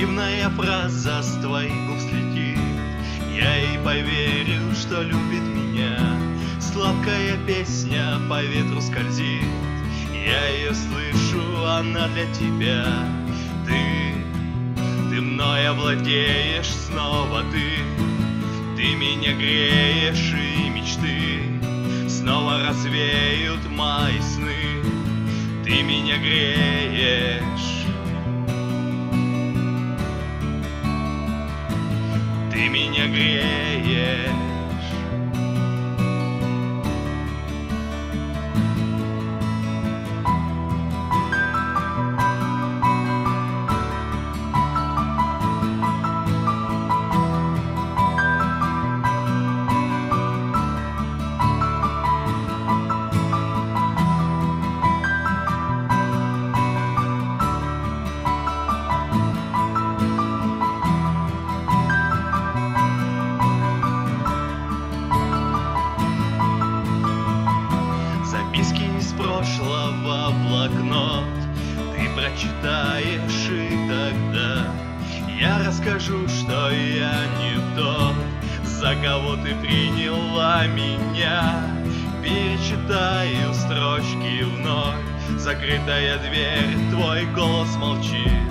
Нежная фраза с твоих губ слетит Я ей поверю, что любит меня. Сладкая песня по ветру скользит. Я ее слышу, она для тебя. Ты, ты мной овладеешь снова ты. Ты меня греешь и мечты Снова развеют мои сны. Ты меня греешь меня греешь в блокнот. Ты прочитаешь и тогда Я расскажу, что я не тот За кого ты приняла меня. Перечитаю строчки вновь Закрытая дверь, твой голос молчит.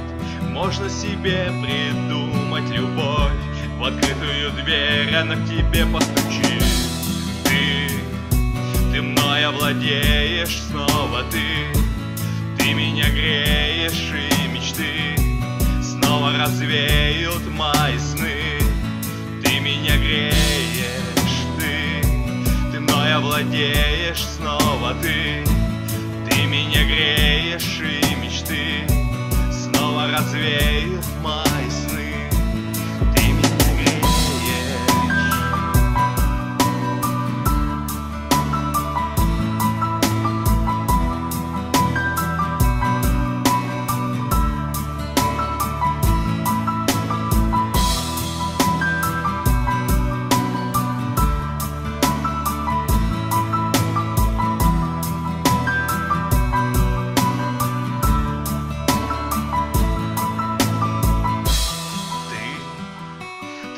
Можно себе придумать любовь В открытую дверь она к тебе постучит мной овладеешь снова ты. Ты меня греешь и мечты Снова развеют мои сны. Ты меня греешь, ты Ты мной овладеешь снова ты. Ты меня греешь и мечты Снова развеют мои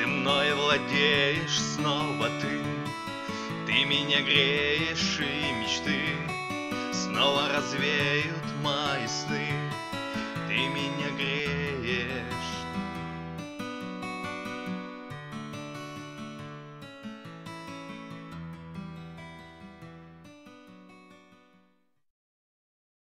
Ты, мной владеешь снова ты. Ты меня греешь и мечты Снова развеют мои сны. Ты меня греешь